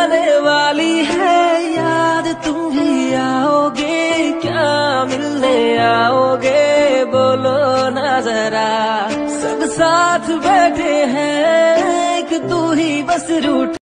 आने वाली है। याद तुम भी आओगे, क्या मिलने आओगे? बोलो ना जरा। सब साथ बैठे हैं, एक तू ही बस रूठ